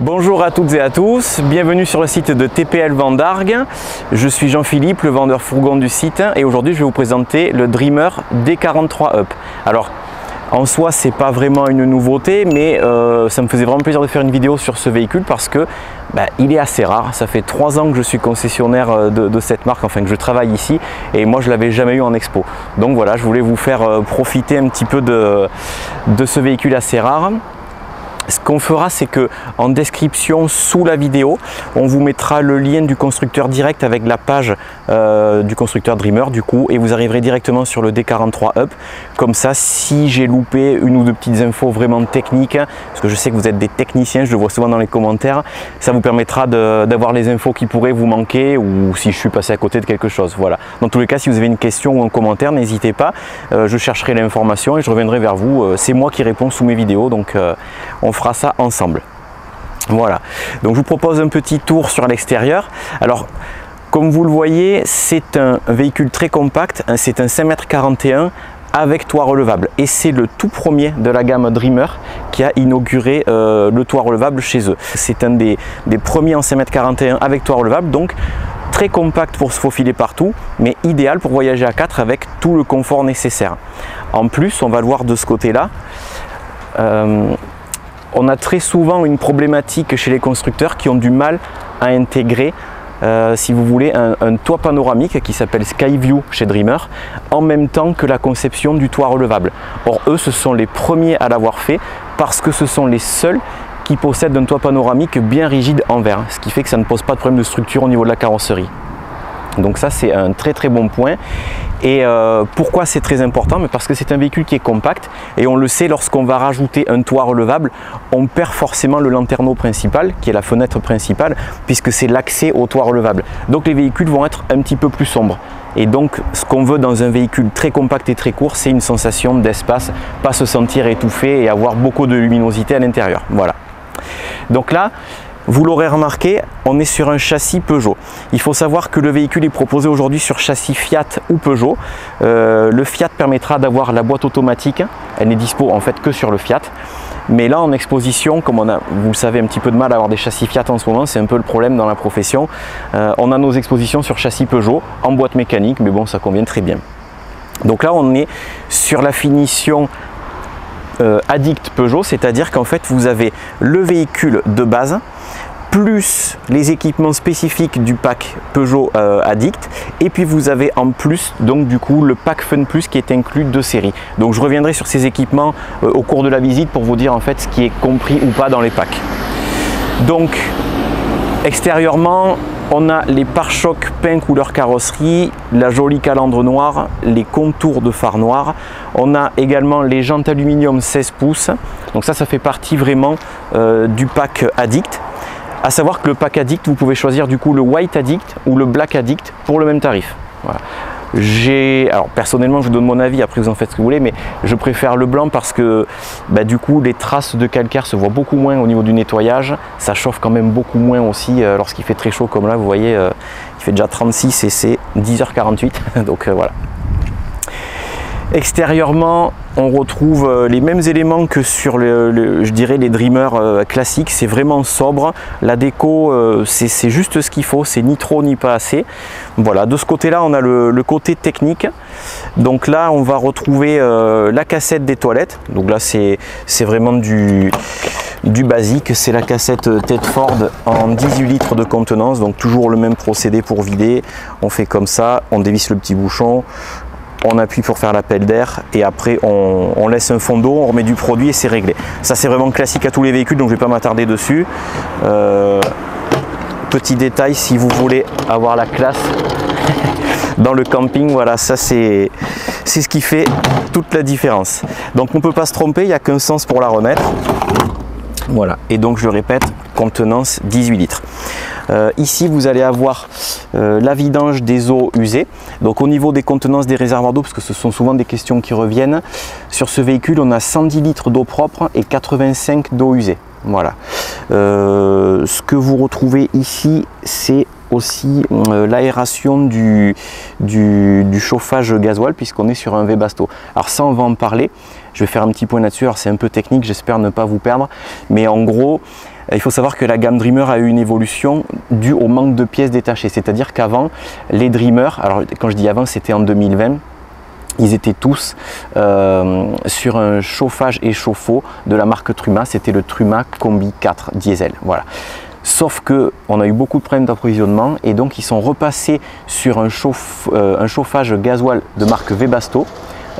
Bonjour à toutes et à tous, bienvenue sur le site de TPL Vendargue. Je suis Jean-Philippe, le vendeur fourgon du site et aujourd'hui je vais vous présenter le Dreamer D43 Up. Alors en soi c'est pas vraiment une nouveauté mais euh, ça me faisait vraiment plaisir de faire une vidéo sur ce véhicule parce que bah, il est assez rare. Ça fait trois ans que je suis concessionnaire euh, de, cette marque, enfin que je travaille ici et moi je l'avais jamais eu en expo. Donc voilà, je voulais vous faire euh, profiter un petit peu de, de ce véhicule assez rare ce qu'on fera, c'est que en description sous la vidéo, on vous mettra le lien du constructeur direct avec la page euh, du constructeur Dreamer du coup, et vous arriverez directement sur le D43 Up. Comme ça, si j'ai loupé une ou deux petites infos vraiment techniques, parce que je sais que vous êtes des techniciens, je le vois souvent dans les commentaires, ça vous permettra d'avoir les infos qui pourraient vous manquer ou si je suis passé à côté de quelque chose. Voilà. Dans tous les cas, si vous avez une question ou un commentaire, n'hésitez pas. Euh, je chercherai l'information et je reviendrai vers vous. Euh, c'est moi qui réponds sous mes vidéos, donc on fera ça ensemble. Voilà, donc je vous propose un petit tour sur l'extérieur. Alors, comme vous le voyez, c'est un véhicule très compact, hein, c'est un 5m41 avec toit relevable et c'est le tout premier de la gamme Dreamer qui a inauguré euh, le toit relevable chez eux. C'est un des, premiers en 5m41 avec toit relevable donc très compact pour se faufiler partout mais idéal pour voyager à 4 avec tout le confort nécessaire. En plus on va le voir de ce côté là, euh, on a très souvent une problématique chez les constructeurs qui ont du mal à intégrer euh, si vous voulez, un, toit panoramique qui s'appelle Skyview chez Dreamer, en même temps que la conception du toit relevable. Or, eux, ce sont les premiers à l'avoir fait parce que ce sont les seuls qui possèdent un toit panoramique bien rigide en verre, ce qui fait que ça ne pose pas de problème de structure au niveau de la carrosserie. Donc ça c'est un très très bon point. Et euh, pourquoi c'est très important? Parce que c'est un véhicule qui est compact et on le sait lorsqu'on va rajouter un toit relevable, on perd forcément le lanterneau principal qui est la fenêtre principale puisque c'est l'accès au toit relevable. Donc les véhicules vont être un petit peu plus sombres. Et donc ce qu'on veut dans un véhicule très compact et très court, c'est une sensation d'espace, pas se sentir étouffé et avoir beaucoup de luminosité à l'intérieur. Voilà. Donc là, vous l'aurez remarqué, on est sur un châssis Peugeot. Il faut savoir que le véhicule est proposé aujourd'hui sur châssis Fiat ou Peugeot. Euh, le Fiat permettra d'avoir la boîte automatique. Elle n'est dispo en fait que sur le Fiat. Mais là en exposition, comme on a, vous savez, un petit peu de mal à avoir des châssis Fiat en ce moment, c'est un peu le problème dans la profession. Euh, on a nos expositions sur châssis Peugeot en boîte mécanique, mais bon, ça convient très bien. Donc là, on est sur la finition euh, Addict Peugeot, c'est-à-dire qu'en fait, vous avez le véhicule de base, plus les équipements spécifiques du pack Peugeot euh, Addict et puis vous avez en plus donc du coup le pack Fun Plus qui est inclus de série. Donc je reviendrai sur ces équipements euh, au cours de la visite pour vous dire en fait ce qui est compris ou pas dans les packs. Donc extérieurement on a les pare-chocs peints couleur carrosserie, la jolie calandre noire, les contours de phare noir. On a également les jantes aluminium 16 pouces. Donc ça, ça fait partie vraiment euh, du pack Addict. À savoir que le pack Addict, vous pouvez choisir du coup le White Addict ou le Black Addict pour le même tarif. Alors personnellement, je vous donne mon avis. Après, vous en faites ce que vous voulez, mais je préfère le blanc parce que, bah, du coup, les traces de calcaire se voient beaucoup moins au niveau du nettoyage. Ça chauffe quand même beaucoup moins aussi euh, lorsqu'il fait très chaud, comme là, vous voyez, euh, il fait déjà 36 et c'est 10h48. Donc euh, voilà. Extérieurement, on retrouve euh, les mêmes éléments que sur je dirais les Dreamers euh, classiques. C'est vraiment sobre. La déco, euh, c'est juste ce qu'il faut. C'est ni trop ni pas assez. Voilà. De ce côté-là, on a le, côté technique. Donc là, on va retrouver la cassette des toilettes. Donc là, c'est vraiment du, du basique. C'est la cassette Ford en 18 litres de contenance. Donc toujours le même procédé pour vider. On fait comme ça. On dévisse le petit bouchon on appuie pour faire l'appel d'air et après on, laisse un fond d'eau, on remet du produit et c'est réglé. Ça c'est vraiment classique à tous les véhicules donc je ne vais pas m'attarder dessus. Euh, petit détail, si vous voulez avoir la classe dans le camping, voilà, ça c'est ce qui fait toute la différence. Donc on ne peut pas se tromper, il n'y a qu'un sens pour la remettre. Voilà, et donc je répète, contenance 18 litres. Euh, ici, vous allez avoir euh, la vidange des eaux usées. Donc au niveau des contenances des réservoirs d'eau, parce que ce sont souvent des questions qui reviennent, sur ce véhicule, on a 110 litres d'eau propre et 85 d'eau usée. Voilà. Euh, ce que vous retrouvez ici, c'est aussi l'aération du, du, chauffage gasoil puisqu'on est sur un Webasto. Alors ça on va en parler, je vais faire un petit point là-dessus, c'est un peu technique, j'espère ne pas vous perdre, mais en gros il faut savoir que la gamme Dreamer a eu une évolution due au manque de pièces détachées. C'est-à-dire qu'avant, les Dreamer, alors quand je dis avant, c'était en 2020, ils étaient tous euh, sur un chauffage et chauffe-eau de la marque Truma. C'était le Truma Combi 4 diesel. Voilà. Sauf que on a eu beaucoup de problèmes d'approvisionnement et donc ils sont repassés sur un, euh, chauffage gasoil de marque Webasto.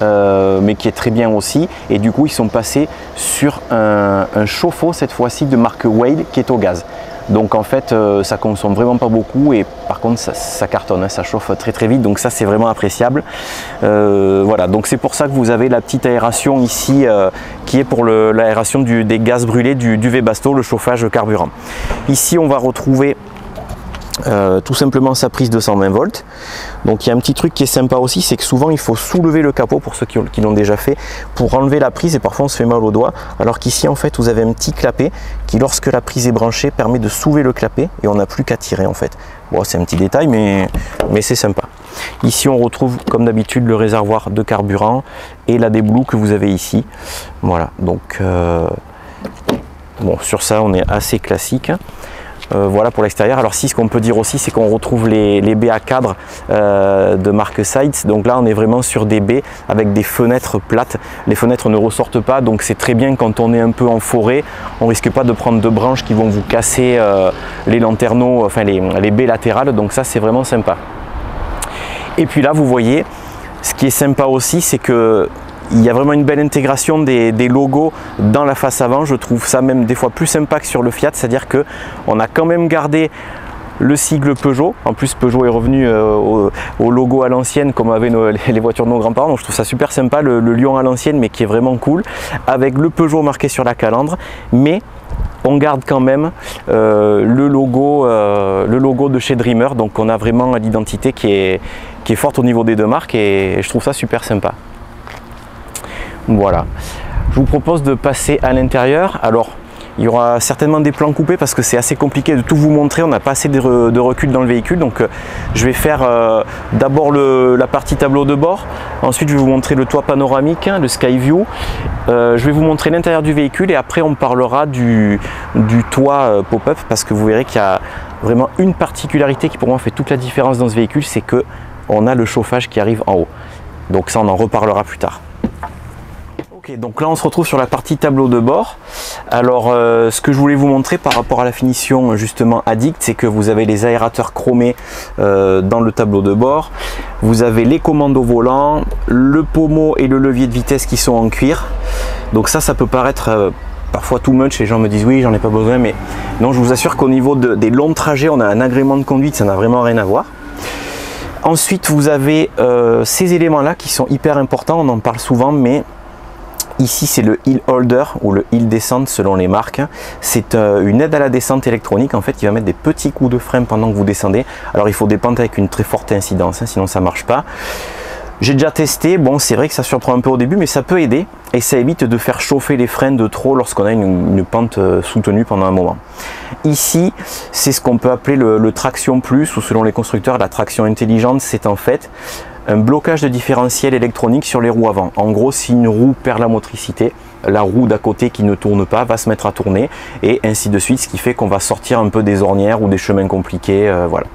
Euh, mais qui est très bien aussi. Et du coup, ils sont passés sur un, chauffe-eau cette fois-ci de marque Whale qui est au gaz. Donc en fait, euh, ça consomme vraiment pas beaucoup et par contre, ça, cartonne, hein, ça chauffe très très vite. Donc ça, c'est vraiment appréciable. Euh, voilà, donc c'est pour ça que vous avez la petite aération ici qui est pour l'aération des gaz brûlés du, du le chauffage carburant. Ici, on va retrouver euh, tout simplement sa prise de 120 volts. Donc il y a un petit truc qui est sympa aussi, c'est que souvent il faut soulever le capot pour ceux qui, l'ont déjà fait pour enlever la prise et parfois on se fait mal au doigt. Alors qu'ici en fait vous avez un petit clapet qui lorsque la prise est branchée permet de soulever le clapet et on n'a plus qu'à tirer en fait. Bon c'est un petit détail mais, mais c'est sympa. Ici on retrouve comme d'habitude le réservoir de carburant et la déblou que vous avez ici. Voilà donc euh, bon sur ça on est assez classique. Euh, voilà pour l'extérieur. Alors si ce qu'on peut dire aussi c'est qu'on retrouve les, baies à cadre euh, de marque Sides. Donc là on est vraiment sur des baies avec des fenêtres plates. Les fenêtres ne ressortent pas donc c'est très bien quand on est un peu en forêt. On risque pas de prendre deux branches qui vont vous casser euh, les lanterneaux, enfin les baies latérales. Donc ça c'est vraiment sympa. Et puis là vous voyez ce qui est sympa aussi c'est que il y a vraiment une belle intégration des, logos dans la face avant. Je trouve ça même des fois plus sympa que sur le Fiat, c'est-à-dire que on a quand même gardé le sigle Peugeot. En plus, Peugeot est revenu euh, au, logo à l'ancienne, comme avaient les voitures de nos grands-parents. Donc, je trouve ça super sympa, le, Lion à l'ancienne, mais qui est vraiment cool, avec le Peugeot marqué sur la calandre. Mais on garde quand même euh, le, logo, euh, le logo de chez Dreamer. Donc, on a vraiment l'identité qui est forte au niveau des deux marques et je trouve ça super sympa. Voilà. Je vous propose de passer à l'intérieur. Alors, il y aura certainement des plans coupés parce que c'est assez compliqué de tout vous montrer. On n'a pas assez de, recul dans le véhicule. Donc, euh, je vais faire euh, d'abord la partie tableau de bord. Ensuite, je vais vous montrer le toit panoramique, hein, le sky view. Euh, je vais vous montrer l'intérieur du véhicule et après, on parlera du, du toit pop-up parce que vous verrez qu'il y a vraiment une particularité qui pour moi fait toute la différence dans ce véhicule, c'est que on a le chauffage qui arrive en haut. Donc ça, on en reparlera plus tard donc là on se retrouve sur la partie tableau de bord. Alors euh, ce que je voulais vous montrer par rapport à la finition justement Addict, c'est que vous avez les aérateurs chromés euh, dans le tableau de bord. Vous avez les commandes au volant, le pommeau et le levier de vitesse qui sont en cuir. Donc ça, ça peut paraître euh, parfois too much. Les gens me disent oui, j'en ai pas besoin, mais non, je vous assure qu'au niveau des longs trajets, on a un agrément de conduite, ça n'a vraiment rien à voir. Ensuite, vous avez ces éléments-là qui sont hyper importants, on en parle souvent, mais Ici, c'est le hill holder ou le hill descente selon les marques. C'est euh, une aide à la descente électronique en fait qui va mettre des petits coups de frein pendant que vous descendez. Alors il faut dépendre avec une très forte incidence, hein, sinon ça marche pas. J'ai déjà testé, bon c'est vrai que ça surprend un peu au début mais ça peut aider et ça évite de faire chauffer les freins de trop lorsqu'on a une, pente euh, soutenue pendant un moment. Ici c'est ce qu'on peut appeler le, le, traction plus ou selon les constructeurs la traction intelligente c'est en fait un blocage de différentiel électronique sur les roues avant. En gros, si une roue perd la motricité, la roue d'à côté qui ne tourne pas va se mettre à tourner et ainsi de suite, ce qui fait qu'on va sortir un peu des ornières ou des chemins compliqués. Euh, voilà.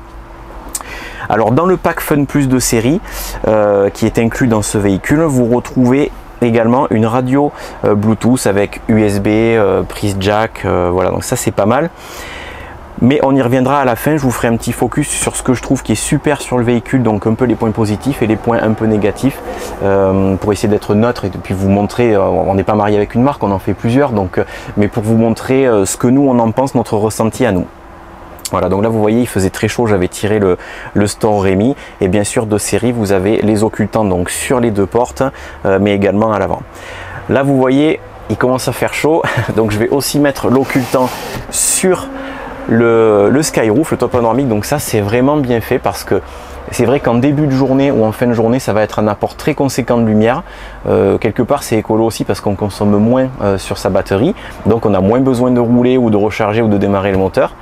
Alors dans le pack Fun Plus de série euh, qui est inclus dans ce véhicule, vous retrouvez également une radio euh, Bluetooth avec USB, prise jack, voilà donc ça c'est pas mal. Mais on y reviendra à la fin, je vous ferai un petit focus sur ce que je trouve qui est super sur le véhicule, donc un peu les points positifs et les points un peu négatifs, euh, pour essayer d'être neutre et puis vous montrer, euh, on n'est pas marié avec une marque, on en fait plusieurs, donc, euh, mais pour vous montrer ce que nous on en pense, notre ressenti à nous. Voilà, donc là vous voyez, il faisait très chaud, j'avais tiré le, le Store Rémi, et bien sûr de série, vous avez les occultants donc sur les deux portes, mais également à l'avant. Là vous voyez, il commence à faire chaud, donc je vais aussi mettre l'occultant sur le, skyroof, le top panoramique, donc ça c'est vraiment bien fait parce que c'est vrai qu'en début de journée ou en fin de journée, ça va être un apport très conséquent de lumière. Euh, quelque part, c'est écolo aussi parce qu'on consomme moins euh, sur sa batterie, donc on a moins besoin de rouler ou de recharger ou de démarrer le moteur.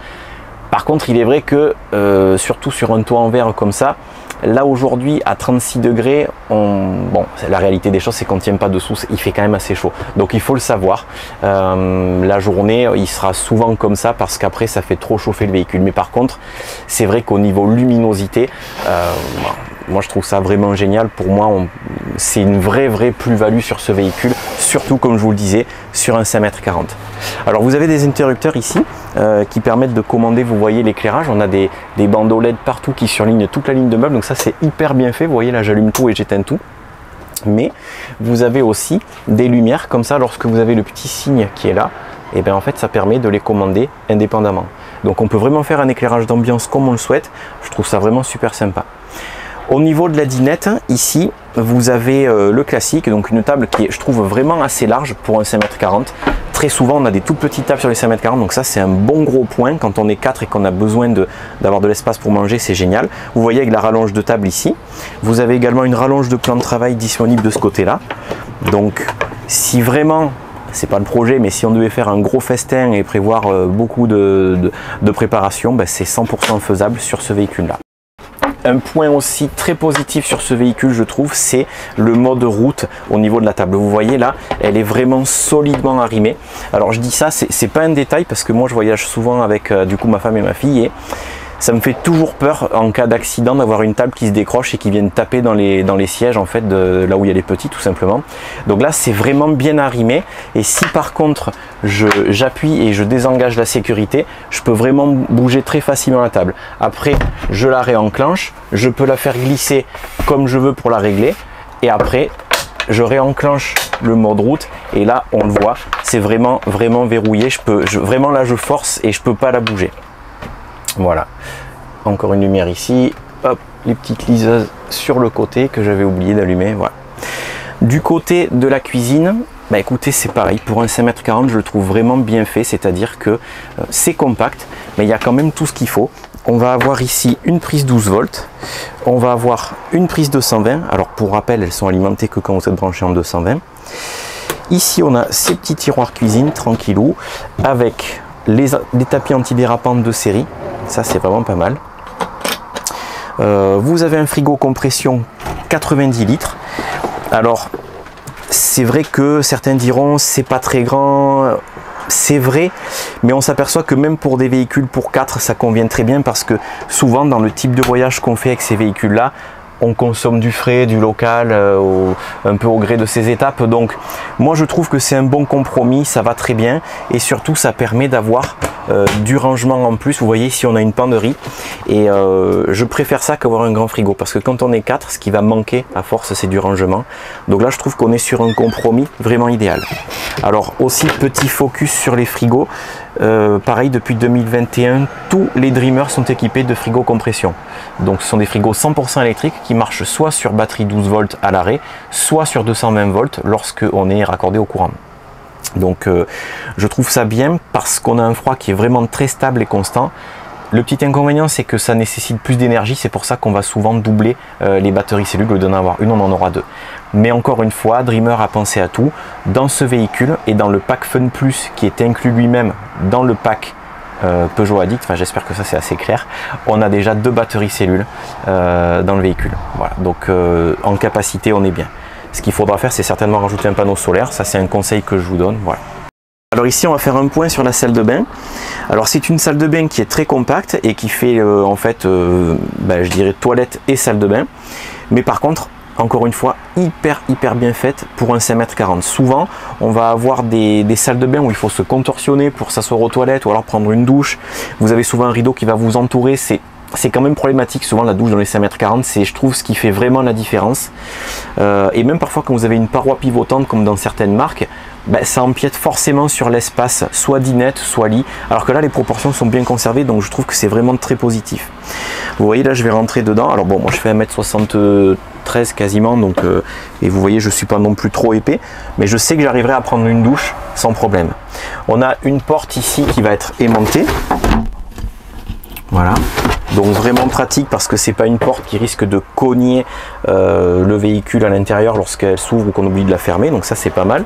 Par contre, il est vrai que, euh, surtout sur un toit en verre comme ça, Là aujourd'hui à 36 degrés, on... bon, la réalité des choses c'est qu'on ne tient pas dessous, il fait quand même assez chaud. Donc il faut le savoir. Euh, la journée, il sera souvent comme ça parce qu'après ça fait trop chauffer le véhicule. Mais par contre, c'est vrai qu'au niveau luminosité, euh, moi je trouve ça vraiment génial. Pour moi, c'est une vraie vraie plus-value sur ce véhicule, surtout comme je vous le disais, sur un 5m40. Alors vous avez des interrupteurs ici euh, qui permettent de commander, vous voyez l'éclairage, on a des, des, bandeaux LED partout qui surlignent toute la ligne de meubles, donc ça c'est hyper bien fait, vous voyez là j'allume tout et j'éteins tout. Mais vous avez aussi des lumières comme ça lorsque vous avez le petit signe qui est là, et bien en fait ça permet de les commander indépendamment. Donc on peut vraiment faire un éclairage d'ambiance comme on le souhaite, je trouve ça vraiment super sympa. Au niveau de la dinette, ici, vous avez euh, le classique, donc une table qui est, je trouve, vraiment assez large pour un 5m40. Très souvent, on a des toutes petites tables sur les 5m40, donc ça, c'est un bon gros point. Quand on est 4 et qu'on a besoin d'avoir de, l'espace pour manger, c'est génial. Vous voyez avec la rallonge de table ici. Vous avez également une rallonge de plan de travail disponible de ce côté-là. Donc, si vraiment c'est pas le projet, mais si on devait faire un gros festin et prévoir euh, beaucoup de, préparation, ben, c'est 100% faisable sur ce véhicule-là. Un point aussi très positif sur ce véhicule, je trouve, c'est le mode route au niveau de la table. Vous voyez là, elle est vraiment solidement arrimée. Alors je dis ça, c'est pas un détail parce que moi je voyage souvent avec euh, du coup ma femme et ma fille et ça me fait toujours peur en cas d'accident d'avoir une table qui se décroche et qui vienne taper dans les, sièges en fait de là où il y a les petits tout simplement. Donc là c'est vraiment bien arrimé. Et si par contre j'appuie et je désengage la sécurité, je peux vraiment bouger très facilement la table. Après je la réenclenche, je peux la faire glisser comme je veux pour la régler. Et après je réenclenche le mode route. Et là on le voit c'est vraiment vraiment verrouillé. Je vraiment là je force et je peux pas la bouger voilà. Encore une lumière ici. Hop, les petites liseuses sur le côté que j'avais oublié d'allumer. Voilà. Du côté de la cuisine, bah écoutez, c'est pareil. Pour un 5m40, je le trouve vraiment bien fait. C'est-à-dire que euh, c'est compact, mais il y a quand même tout ce qu'il faut. On va avoir ici une prise 12 volts. On va avoir une prise 220. Alors pour rappel, elles sont alimentées que quand vous êtes branché en 220. Ici, on a ces petits tiroirs cuisine, tranquillou, avec les, les tapis antidérapants de série. Ça, c'est vraiment pas mal. Euh, vous avez un frigo compression 90 litres. Alors, c'est vrai que certains diront c'est pas très grand. C'est vrai, mais on s'aperçoit que même pour des véhicules pour 4, ça convient très bien parce que souvent dans le type de voyage qu'on fait avec ces véhicules-là, on consomme du frais, du local, euh, un peu au gré de ces étapes. Donc moi je trouve que c'est un bon compromis, ça va très bien et surtout ça permet d'avoir euh, du rangement en plus. Vous voyez ici on a une penderie et euh, je préfère ça qu'avoir un grand frigo parce que quand on est 4, ce qui va manquer à force c'est du rangement. Donc là je trouve qu'on est sur un compromis vraiment idéal. Alors aussi petit focus sur les frigos. Pareil depuis 2021, tous les Dreamers sont équipés de frigo compression. Donc ce sont des frigos 100% électriques qui marchent soit sur batterie 12 volts à l'arrêt, soit sur 220 volts lorsque on est raccordé au courant. Donc euh, je trouve ça bien parce qu'on a un froid qui est vraiment très stable et constant. Le petit inconvénient, c'est que ça nécessite plus d'énergie, c'est pour ça qu'on va souvent doubler euh, les batteries cellules. Au lieu d'en avoir une, on en aura deux. Mais encore une fois, Dreamer a pensé à tout. Dans ce véhicule et dans le pack Fun Plus qui est inclus lui-même dans le pack euh, Peugeot Addict, enfin j'espère que ça c'est assez clair, on a déjà deux batteries cellules euh, dans le véhicule. Voilà, donc en capacité on est bien. Ce qu'il faudra faire c'est certainement rajouter un panneau solaire, ça c'est un conseil que je vous donne. Voilà. Alors ici on va faire un point sur la salle de bain. Alors c'est une salle de bain qui est très compacte et qui fait en fait ben, je dirais toilette et salle de bain. Mais par contre encore une fois, hyper hyper bien faite pour un 5m40. Souvent, on va avoir des, salles de bain où il faut se contorsionner pour s'asseoir aux toilettes ou alors prendre une douche. Vous avez souvent un rideau qui va vous entourer. C'est c'est quand même problématique souvent la douche dans les 5m40 c'est je trouve ce qui fait vraiment la différence euh, et même parfois quand vous avez une paroi pivotante comme dans certaines marques ben, ça empiète forcément sur l'espace soit dinette soit lit. Alors que là les proportions sont bien conservées donc je trouve que c'est vraiment très positif. Vous voyez là je vais rentrer dedans. Alors bon moi je fais 1m60 13 quasiment donc euh, et vous voyez je suis pas non plus trop épais mais je sais que j'arriverai à prendre une douche sans problème. On a une porte ici qui va être aimantée. Voilà. Donc vraiment pratique parce que c'est pas une porte qui risque de cogner euh, le véhicule à l'intérieur lorsqu'elle s'ouvre ou qu'on oublie de la fermer. Donc ça c'est pas mal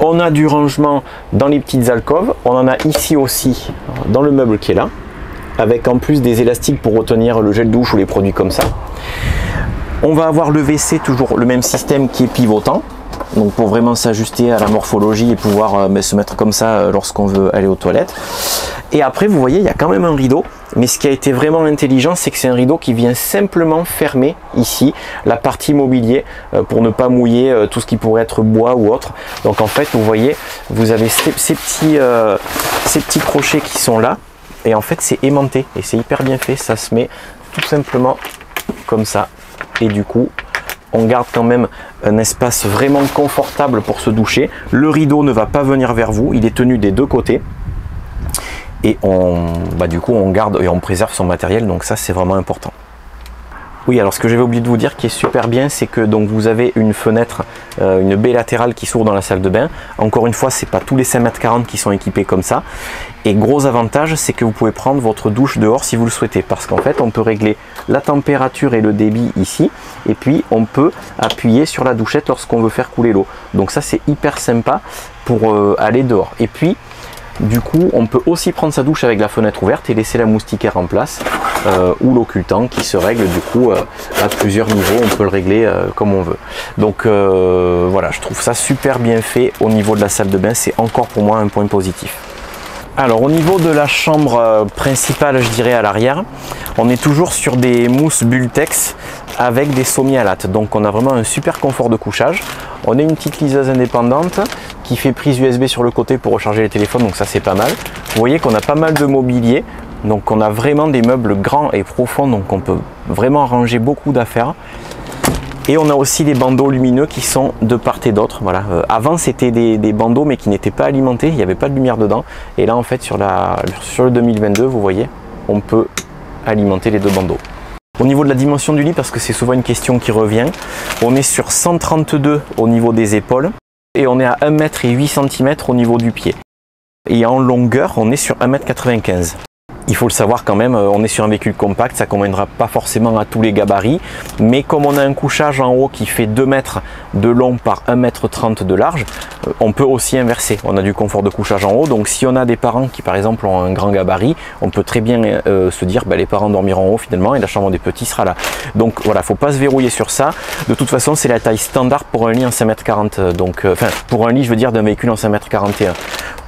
on a du rangement dans les petites alcôves on en a ici aussi dans le meuble qui est là avec en plus des élastiques pour retenir le gel douche ou les produits comme ça On va avoir le WC, toujours le même système qui est pivotant. Donc pour vraiment s'ajuster à la morphologie et pouvoir euh, se mettre comme ça euh, lorsqu'on veut aller aux toilettes. Et après, vous voyez, il y a quand même un rideau. Mais ce qui a été vraiment intelligent, c'est que c'est un rideau qui vient simplement fermer ici la partie mobilier euh, pour ne pas mouiller tout ce qui pourrait être bois ou autre. Donc en fait, vous voyez, vous avez ces petits crochets qui sont là. Et en fait, c'est aimanté et c'est hyper bien fait. Ça se met tout simplement comme ça. Et du coup, on garde quand même un espace vraiment confortable pour se doucher. Le rideau ne va pas venir vers vous, il est tenu des deux côtés. Et on, bah du coup, on garde et on préserve son matériel, donc ça c'est vraiment important. Oui, alors ce que j'avais oublié de vous dire qui est super bien, c'est que donc vous avez une fenêtre, euh, une baie latérale qui s'ouvre dans la salle de bain. Encore une fois, c'est pas tous les 5m40 qui sont équipés comme ça. Et gros avantage, c'est que vous pouvez prendre votre douche dehors si vous le souhaitez, parce qu'en fait, on peut régler la température et le débit ici, et puis on peut appuyer sur la douchette lorsqu'on veut faire couler l'eau. Donc ça, c'est hyper sympa pour euh, aller dehors. Et puis, du coup, on peut aussi prendre sa douche avec la fenêtre ouverte et laisser la moustiquaire en place euh, ou l'occultant qui se règle du coup euh, à plusieurs niveaux. On peut le régler euh, comme on veut. Donc voilà, je trouve ça super bien fait au niveau de la salle de bain. C'est encore pour moi un point positif. Alors au niveau de la chambre principale, je dirais à l'arrière, on est toujours sur des mousses Bultex avec des sommiers à latte. Donc on a vraiment un super confort de couchage. On a une petite liseuse indépendante qui fait prise USB sur le côté pour recharger les téléphones, donc ça c'est pas mal. Vous voyez qu'on a pas mal de mobilier, donc on a vraiment des meubles grands et profonds, donc on peut vraiment ranger beaucoup d'affaires. Et on a aussi des bandeaux lumineux qui sont de part et d'autre. Euh, avant c'était des, bandeaux mais qui n'étaient pas alimentés, il n'y avait pas de lumière dedans. Et là en fait sur, la, sur le 2022, vous voyez, on peut alimenter les deux bandeaux. Au niveau de la dimension du lit, parce que c'est souvent une question qui revient, on est sur 132 au niveau des épaules et on est à 1 m et 8 cm au niveau du pied. Et en longueur, on est sur 1 m 95 il faut le savoir quand même, euh, on est sur un véhicule compact, ça ne conviendra pas forcément à tous les gabarits, mais comme on a un couchage en haut qui fait 2 mètres de long par 1 mètre 30 de large, euh, on peut aussi inverser. On a du confort de couchage en haut, donc si on a des parents qui par exemple ont un grand gabarit, on peut très bien euh, se dire bah, les parents dormiront en haut finalement et la chambre des petits sera là. Donc voilà, faut pas se verrouiller sur ça. De toute façon, c'est la taille standard pour un lit en 5 mètres 40, donc enfin pour un lit, je veux dire d'un véhicule en 5 mètres 41.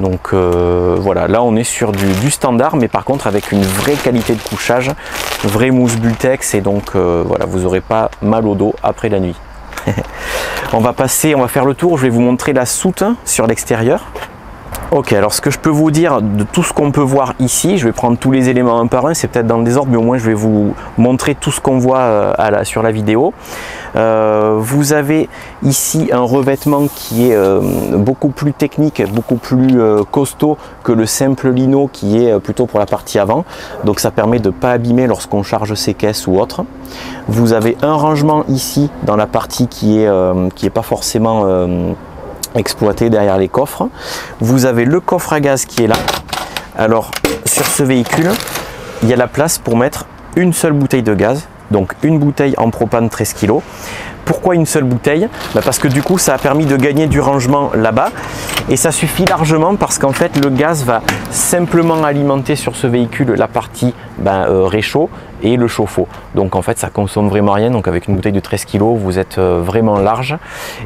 Donc voilà, là on est sur du standard, mais par contre avec une vraie qualité de couchage, vraie mousse Bultex et donc euh, voilà, vous n'aurez pas mal au dos après la nuit. on va passer, on va faire le tour, je vais vous montrer la soute sur l'extérieur. Ok, alors ce que je peux vous dire de tout ce qu'on peut voir ici, je vais prendre tous les éléments un par un, c'est peut-être dans le désordre, mais au moins je vais vous montrer tout ce qu'on voit euh, sur la vidéo. Euh, vous avez ici un revêtement qui est euh, beaucoup plus technique, beaucoup plus costaud que le simple lino qui est plutôt pour la partie avant. Donc ça permet de ne pas abîmer lorsqu'on charge ses caisses ou autre. Vous avez un rangement ici dans la partie qui est, qui pas forcément exploité derrière les coffres. Vous avez le coffre à gaz qui est là. Alors sur ce véhicule, il y a la place pour mettre une seule bouteille de gaz, donc une bouteille en propane 13 kg. Pourquoi une seule bouteille? Bah, Parce que du coup ça a permis de gagner du rangement là-bas et ça suffit largement parce qu'en fait le gaz va simplement alimenter sur ce véhicule la partie ben, euh, réchaud et le chauffe-eau. Donc en fait ça consomme vraiment rien. Donc avec une bouteille de 13 kg vous êtes euh, vraiment large.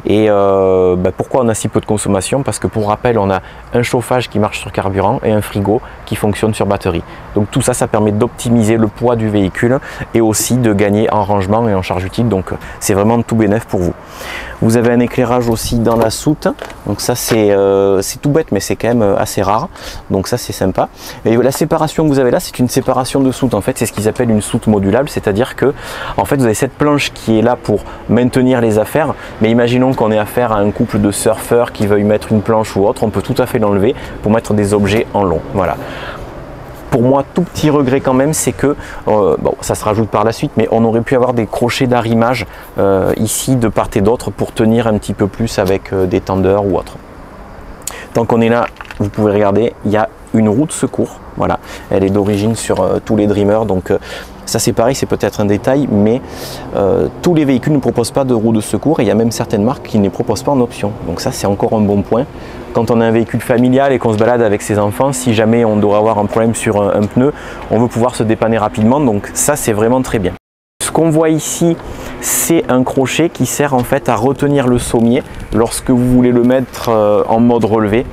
Et euh, ben, pourquoi on a si peu de consommation? Parce que pour rappel on a un chauffage qui marche sur carburant et un frigo qui fonctionne sur batterie. Donc tout ça ça permet d'optimiser le poids du véhicule et aussi de gagner en rangement et en charge utile. Donc c'est vraiment tout bénéf pour vous. Vous avez un éclairage aussi dans la soute. Donc ça c'est euh, tout bête mais c'est quand même assez rare. Donc ça c'est sympa. Et la séparation que vous avez là c'est une séparation de soute. En fait c'est ce qu'ils appellent une soute modulable, c'est-à-dire que en fait vous avez cette planche qui est là pour maintenir les affaires, mais imaginons qu'on ait affaire à un couple de surfeurs qui veuillent mettre une planche ou autre, on peut tout à fait l'enlever pour mettre des objets en long. Voilà pour moi, tout petit regret quand même, c'est que, euh, bon, ça se rajoute par la suite, mais on aurait pu avoir des crochets d'arrimage euh, ici de part et d'autre pour tenir un petit peu plus avec euh, des tendeurs ou autre. Tant qu'on est là, vous pouvez regarder, il y a une roue de secours. Voilà, elle est d'origine sur tous les Dreamers. Donc ça c'est pareil, c'est peut-être un détail, mais euh, tous les véhicules ne proposent pas de roue de secours et il y a même certaines marques qui ne les proposent pas en option. Donc ça c'est encore un bon point. Quand on a un véhicule familial et qu'on se balade avec ses enfants, si jamais on doit avoir un problème sur un, pneu, on veut pouvoir se dépanner rapidement. Donc ça c'est vraiment très bien qu'on voit ici, c'est un crochet qui sert en fait à retenir le sommier lorsque vous voulez le mettre euh, en mode relevé.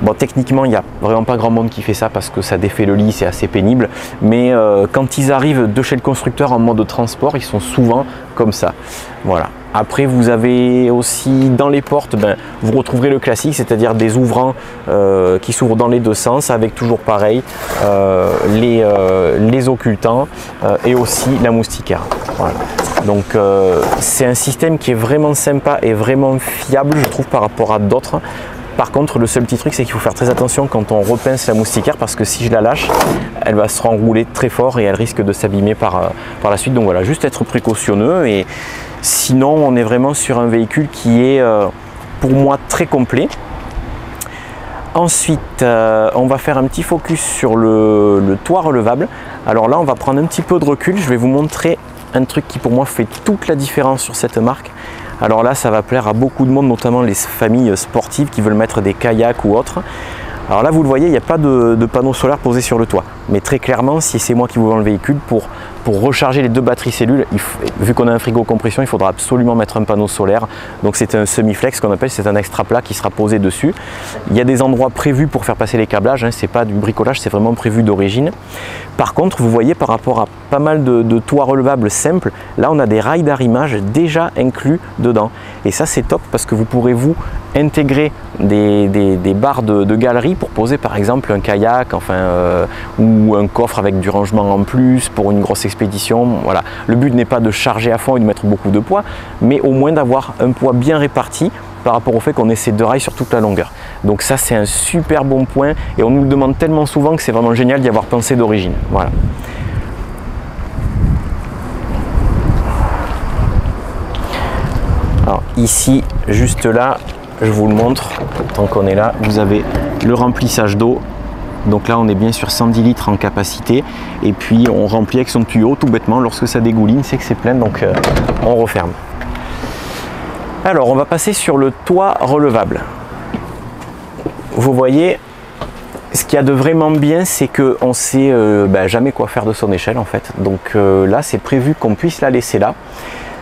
Bon, techniquement, il n'y a vraiment pas grand monde qui fait ça parce que ça défait le lit, c'est assez pénible. Mais euh, quand ils arrivent de chez le constructeur en mode transport, ils sont souvent comme ça. Voilà. Après, vous avez aussi dans les portes, ben, vous retrouverez le classique, c'est-à-dire des ouvrants euh, qui s'ouvrent dans les deux sens avec toujours pareil euh, les, les, occultants et aussi la moustiquaire. Donc c'est un système qui est vraiment sympa et vraiment fiable, je trouve, par rapport à d'autres. Par contre, le seul petit truc, c'est qu'il faut faire très attention quand on repince la moustiquaire parce que si je la lâche, elle va se renrouler très fort et elle risque de s'abîmer par, euh, la suite. Donc voilà, juste être précautionneux et sinon, on est vraiment sur un véhicule qui est euh, pour moi très complet. Ensuite, euh, on va faire un petit focus sur le, toit relevable. Alors là, on va prendre un petit peu de recul. Je vais vous montrer un truc qui pour moi fait toute la différence sur cette marque. Alors là, ça va plaire à beaucoup de monde, notamment les familles sportives qui veulent mettre des kayaks ou autres. Alors là, vous le voyez, il n'y a pas de, de panneau solaire posé sur le toit. Mais très clairement, si c'est moi qui vous vends le véhicule, pour pour recharger les deux batteries cellules, vu qu'on a un frigo compression, il faudra absolument mettre un panneau solaire. Donc c'est un semi-flex qu'on appelle, c'est un extra plat qui sera posé dessus. Il y a des endroits prévus pour faire passer les câblages, hein, c'est pas du bricolage, c'est vraiment prévu d'origine. Par contre, vous voyez par rapport à pas mal de, toits relevables simples, là on a des rails d'arrimage déjà inclus dedans. Et ça c'est top parce que vous pourrez vous intégrer des, barres de, galerie pour poser par exemple un kayak enfin, euh, un coffre avec du rangement en plus pour une grosse expédition. Voilà. Le but n'est pas de charger à fond et de mettre beaucoup de poids, mais au moins d'avoir un poids bien réparti par rapport au fait qu'on ces deux rails sur toute la longueur. Donc ça c'est un super bon point et on nous le demande tellement souvent que c'est vraiment génial d'y avoir pensé d'origine. Voilà. Alors ici, juste là, je vous le montre, tant qu'on est là, vous avez le remplissage d'eau donc là, on est bien sur 110 litres en capacité. Et puis, on remplit avec son tuyau tout bêtement. Lorsque ça dégouline, c'est que c'est plein, donc euh, on referme. Alors, on va passer sur le toit relevable. Vous voyez, ce qu'il y a de vraiment bien, c'est qu'on ne sait euh, ben, jamais quoi faire de son échelle en fait. Donc euh, là, c'est prévu qu'on puisse la laisser là.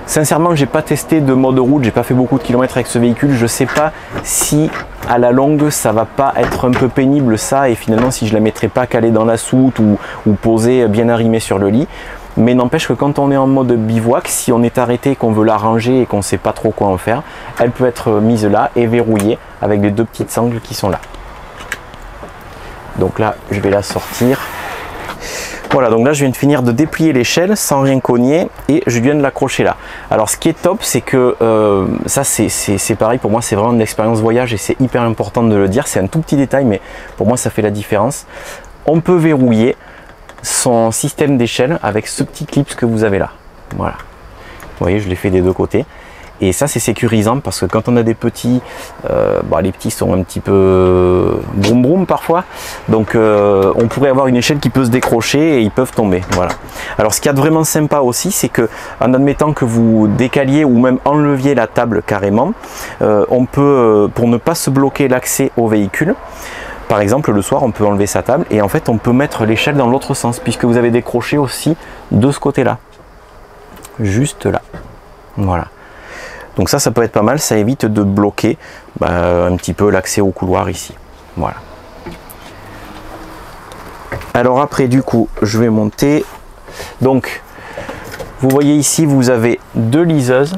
Sincèrement, j'ai pas testé de mode route, j'ai pas fait beaucoup de kilomètres avec ce véhicule. Je sais pas si à la longue ça va pas être un peu pénible ça et finalement si je la mettrai pas calée dans la soute ou, ou posée bien arrimée sur le lit. Mais n'empêche que quand on est en mode bivouac, si on est arrêté, qu'on veut la ranger et qu'on sait pas trop quoi en faire, elle peut être mise là et verrouillée avec les deux petites sangles qui sont là. Donc là, je vais la sortir. Voilà, donc là je viens de finir de déplier l'échelle sans rien cogner et je viens de l'accrocher là. Alors ce qui est top, c'est que euh, ça c'est pareil, pour moi c'est vraiment une expérience voyage et c'est hyper important de le dire. C'est un tout petit détail, mais pour moi ça fait la différence. On peut verrouiller son système d'échelle avec ce petit clip que vous avez là. Voilà. Vous voyez, je l'ai fait des deux côtés. Et ça, c'est sécurisant parce que quand on a des petits, euh, bah, les petits sont un petit peu broum broum parfois. Donc, euh, on pourrait avoir une échelle qui peut se décrocher et ils peuvent tomber. Voilà. Alors, ce qu'il y a de vraiment sympa aussi, c'est que en admettant que vous décaliez ou même enleviez la table carrément, euh, on peut, pour ne pas se bloquer l'accès au véhicule, par exemple, le soir, on peut enlever sa table et en fait, on peut mettre l'échelle dans l'autre sens puisque vous avez décroché aussi de ce côté-là. Juste là. Voilà. Donc ça, ça peut être pas mal, ça évite de bloquer bah, un petit peu l'accès au couloir ici. Voilà. Alors après, du coup, je vais monter. Donc, vous voyez ici, vous avez deux liseuses.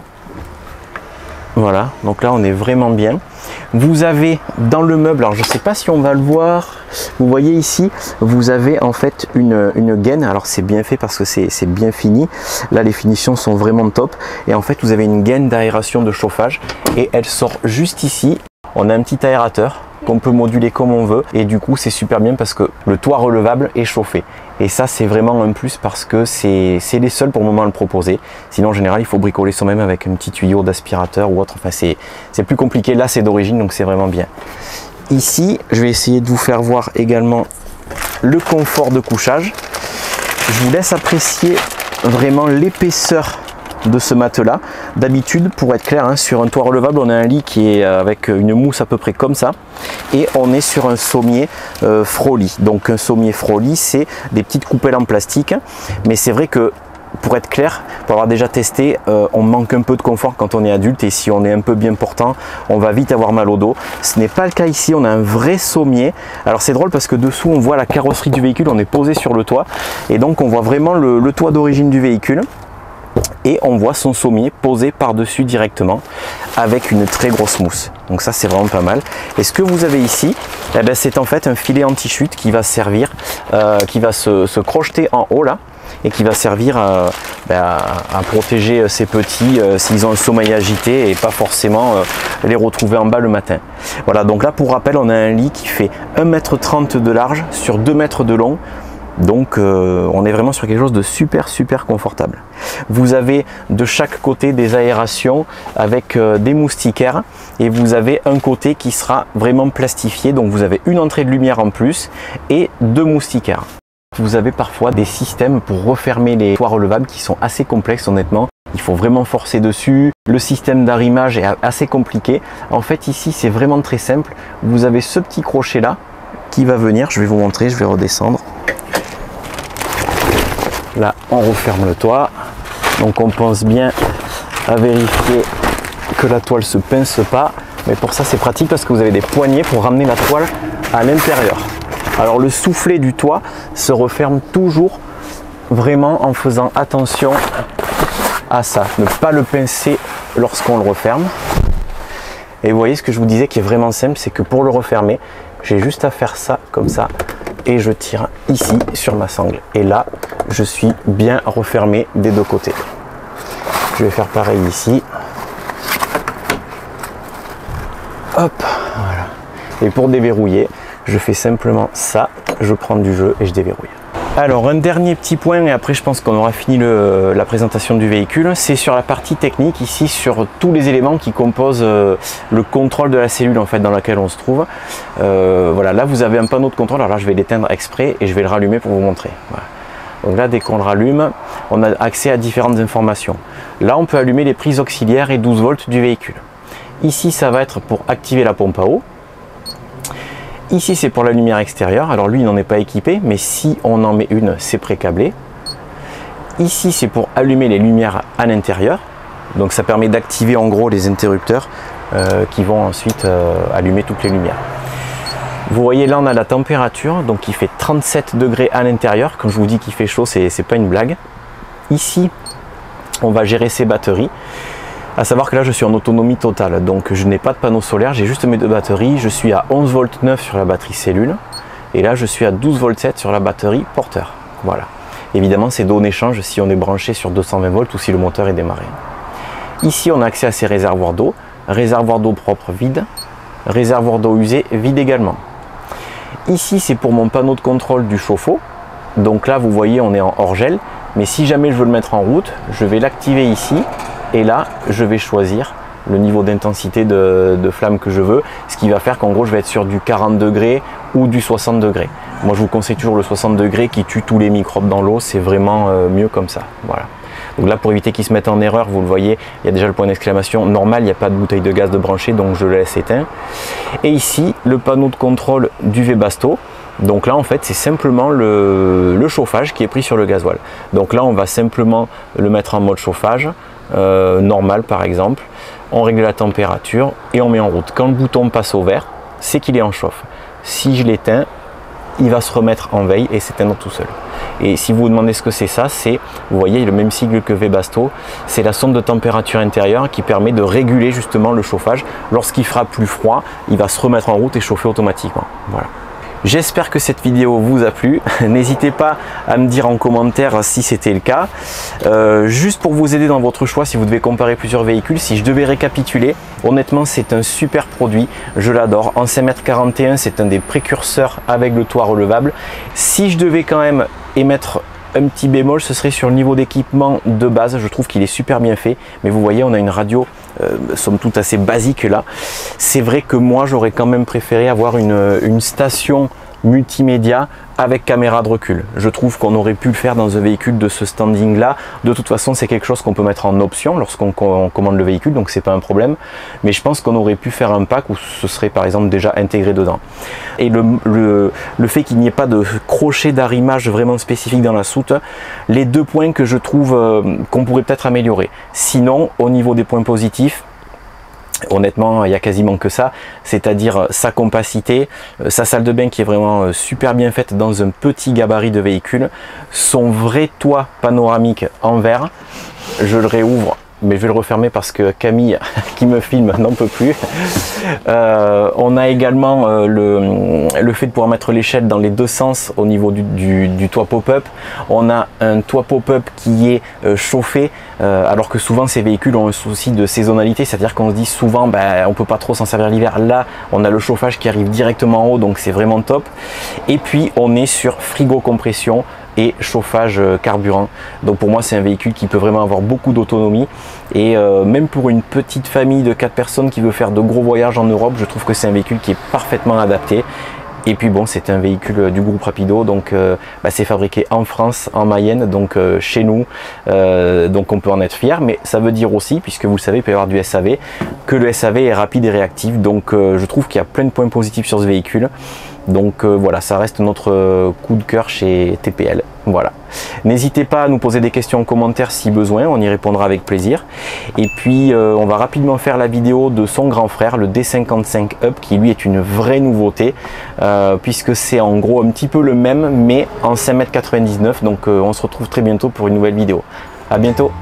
Voilà, donc là, on est vraiment bien. Vous avez dans le meuble, alors je ne sais pas si on va le voir, vous voyez ici, vous avez en fait une, gaine, alors c'est bien fait parce que c'est bien fini, là les finitions sont vraiment top, et en fait vous avez une gaine d'aération de chauffage, et elle sort juste ici, on a un petit aérateur, qu'on peut moduler comme on veut. Et du coup c'est super bien parce que le toit relevable est chauffé et ça c'est vraiment un plus parce que c'est les seuls pour le moment à le proposer. Sinon en général il faut bricoler soi-même avec un petit tuyau d'aspirateur ou autre. Enfin c'est plus compliqué. Là c'est d'origine donc c'est vraiment bien. Ici je vais essayer de vous faire voir également le confort de couchage. Je vous laisse apprécier vraiment l'épaisseur de ce matelas. D'habitude, pour être clair, hein, sur un toit relevable, on a un lit qui est euh, avec une mousse à peu près comme ça. Et on est sur un sommier euh, Froli. Donc un sommier Froli, c'est des petites coupelles en plastique. Mais c'est vrai que pour être clair, pour avoir déjà testé, euh, on manque un peu de confort quand on est adulte et si on est un peu bien portant, on va vite avoir mal au dos. Ce n'est pas le cas ici, on a un vrai sommier. Alors c'est drôle parce que dessous on voit la carrosserie du véhicule, on est posé sur le toit et donc on voit vraiment le toit d'origine du véhicule et on voit son sommier posé par-dessus directement avec une très grosse mousse. Donc ça c'est vraiment pas mal. Et ce que vous avez ici, eh ben, c'est en fait un filet anti-chute qui va servir, euh, qui va se, crocheter en haut là et qui va servir à, ben, protéger ces petits euh, s'ils ont un sommeil agité et pas forcément euh, les retrouver en bas le matin. Voilà, donc là pour rappel, on a un lit qui fait 1m30 de large sur 2 mètres de long donc euh, on est vraiment sur quelque chose de super super confortable. Vous avez de chaque côté des aérations avec euh, des moustiquaires et vous avez un côté qui sera vraiment plastifié. Donc vous avez une entrée de lumière en plus et deux moustiquaires. Vous avez parfois des systèmes pour refermer les toits relevables qui sont assez complexes honnêtement. Il faut vraiment forcer dessus. Le système d'arrimage est assez compliqué. En fait ici c'est vraiment très simple. Vous avez ce petit crochet là qui va venir. Je vais vous montrer, je vais redescendre. Là, on referme le toit. Donc on pense bien à vérifier que la toile se pince pas. Mais pour ça, c'est pratique parce que vous avez des poignées pour ramener la toile à l'intérieur. Alors le soufflet du toit se referme toujours vraiment en faisant attention à ça. Ne pas le pincer lorsqu'on le referme. Et vous voyez ce que je vous disais qui est vraiment simple, c'est que pour le refermer, j'ai juste à faire ça comme ça et je tire ici sur ma sangle. Et là, je suis bien refermé des deux côtés. Je vais faire pareil ici. Hop, voilà. Et pour déverrouiller, je fais simplement ça, je prends du jeu et je déverrouille. Alors un dernier petit point et après je pense qu'on aura fini la présentation du véhicule, c'est sur la partie technique ici sur tous les éléments qui composent euh, le contrôle de la cellule en fait dans laquelle on se trouve. Euh, voilà là vous avez un panneau de contrôle, alors là je vais l'éteindre exprès et je vais le rallumer pour vous montrer. Donc là dès qu'on le rallume, on a accès à différentes informations. Là on peut allumer les prises auxiliaires et 12 volts du véhicule. Ici ça va être pour activer la pompe à eau. Ici, c'est pour la lumière extérieure. Alors lui, il n'en est pas équipé, mais si on en met une, c'est pré-câblé. Ici, c'est pour allumer les lumières à l'intérieur. Donc ça permet d'activer en gros les interrupteurs euh, qui vont ensuite euh, allumer toutes les lumières. Vous voyez là on a la température, donc il fait 37 degrés à l'intérieur. Quand je vous dis qu'il fait chaud, c'est pas une blague. Ici, on va gérer ses batteries. À savoir que là je suis en autonomie totale, donc je n'ai pas de panneau solaire, j'ai juste mes deux batteries. Je suis à 11 volts 9 sur la batterie cellule et là je suis à 12 volts 7 sur la batterie porteur. Voilà. Évidemment ces données changent si on est branché sur 220 volts ou si le moteur est démarré. Ici on a accès à ces réservoirs d'eau, réservoir d'eau propre vide, réservoir d'eau usée vide également. Ici c'est pour mon panneau de contrôle du chauffe-eau. Donc là vous voyez on est en hors gel, mais si jamais je veux le mettre en route, je vais l'activer ici et là, je vais choisir le niveau d'intensité de, flamme que je veux, ce qui va faire qu'en gros je vais être sur du 40 degrés ou du 60 degrés. Moi je vous conseille toujours le 60 degrés qui tue tous les microbes dans l'eau, c'est vraiment euh, mieux comme ça. Voilà. Donc là pour éviter qu'ils se mettent en erreur, vous le voyez, il y a déjà le point d'exclamation normal, il n'y a pas de bouteille de gaz de branché donc je le laisse éteint. Et ici le panneau de contrôle du Webasto. Donc là en fait c'est simplement le, chauffage qui est pris sur le gasoil. Donc là on va simplement le mettre en mode chauffage. Euh, normal par exemple. On règle la température et on met en route. Quand le bouton passe au vert, c'est qu'il est en chauffe. Si je l'éteins, il va se remettre en veille et s'éteindre tout seul. Et si vous vous demandez ce que c'est ça, c'est, vous voyez, le même sigle que Webasto, c'est la sonde de température intérieure qui permet de réguler justement le chauffage. Lorsqu'il fera plus froid, il va se remettre en route et chauffer automatiquement. Voilà. J'espère que cette vidéo vous a plu. N'hésitez pas à me dire en commentaire si c'était le cas. Euh, juste pour vous aider dans votre choix, si vous devez comparer plusieurs véhicules, si je devais récapituler, honnêtement c'est un super produit, je l'adore. En 5m41, c'est un des précurseurs avec le toit relevable. Si je devais quand même émettre un petit bémol, ce serait sur le niveau d'équipement de base. Je trouve qu'il est super bien fait. Mais vous voyez, on a une radio, euh, somme toute assez basique là. C'est vrai que moi, j'aurais quand même préféré avoir une, une station multimédia avec caméra de recul. Je trouve qu'on aurait pu le faire dans un véhicule de ce standing là. De toute façon, c'est quelque chose qu'on peut mettre en option lorsqu'on commande le véhicule, donc c'est pas un problème. Mais je pense qu'on aurait pu faire un pack où ce serait par exemple déjà intégré dedans. Et le, fait qu'il n'y ait pas de crochet d'arrimage vraiment spécifique dans la soute, les deux points que je trouve euh, qu'on pourrait peut-être améliorer. Sinon, au niveau des points positifs, honnêtement il y a quasiment que ça c'est à dire sa compacité euh, sa salle de bain qui est vraiment euh, super bien faite dans un petit gabarit de véhicule son vrai toit panoramique en verre je le réouvre mais je vais le refermer parce que Camille qui me filme n'en peut plus. Euh, on a également euh, le, fait de pouvoir mettre l'échelle dans les deux sens au niveau du, toit pop-up. On a un toit pop-up qui est euh, chauffé alors que souvent ces véhicules ont un souci de saisonnalité, c'est-à-dire qu'on se dit souvent ben, on peut pas trop s'en servir l'hiver. Là on a le chauffage qui arrive directement en haut donc c'est vraiment top. Et puis on est sur frigo compression et chauffage euh, carburant. Donc pour moi c'est un véhicule qui peut vraiment avoir beaucoup d'autonomie et euh, même pour une petite famille de 4 personnes qui veut faire de gros voyages en Europe, je trouve que c'est un véhicule qui est parfaitement adapté. Et puis bon, c'est un véhicule euh, du groupe Rapido, donc bah, c'est fabriqué en France, en Mayenne, donc chez nous, donc on peut en être fier. Mais ça veut dire aussi, puisque vous le savez, il peut y avoir du SAV, que le SAV est rapide et réactif. Donc je trouve qu'il y a plein de points positifs sur ce véhicule. Donc euh, voilà, ça reste notre euh, coup de cœur chez TPL. Voilà. N'hésitez pas à nous poser des questions en commentaire si besoin, on y répondra avec plaisir. Et puis euh, on va rapidement faire la vidéo de son grand frère, le D55 Up, qui lui est une vraie nouveauté, puisque c'est en gros un petit peu le même, mais en 5m99. Donc on se retrouve très bientôt pour une nouvelle vidéo. A bientôt